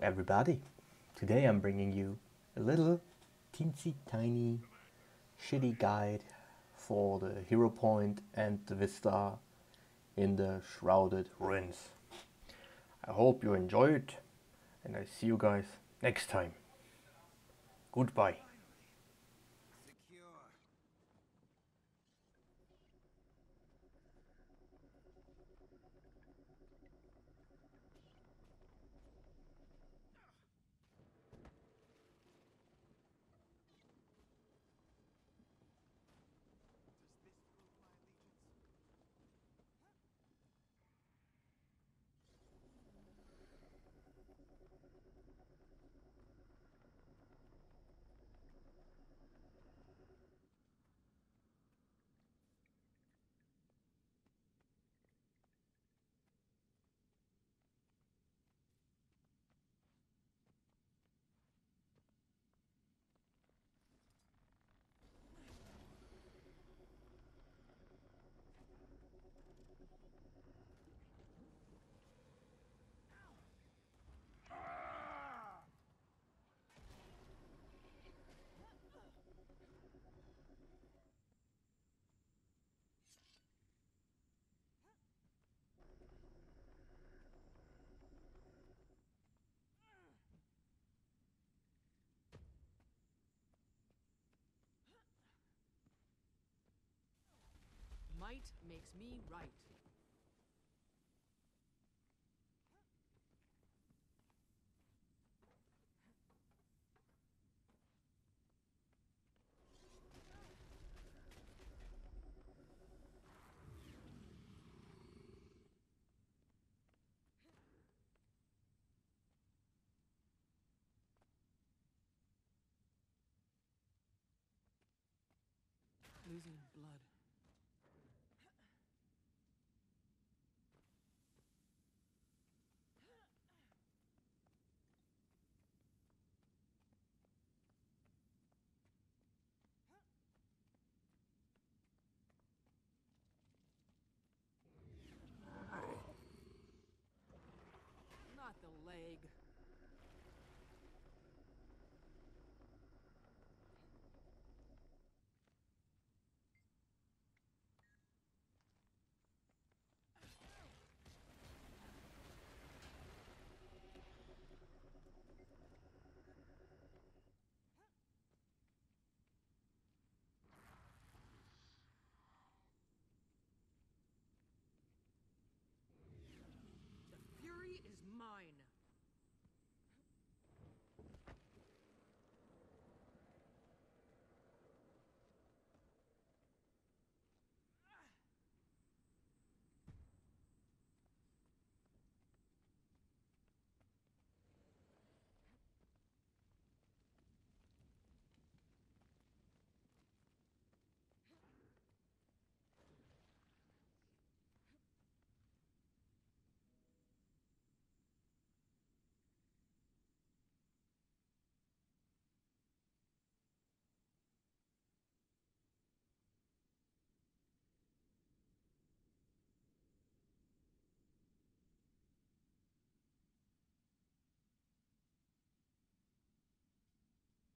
everybody. Today I'm bringing you a little teensy tiny shitty guide for the hero point and the vista in the Shrouded Ruins. I hope you enjoy it and I see you guys next time. Goodbye. Might makes me right. Losing blood.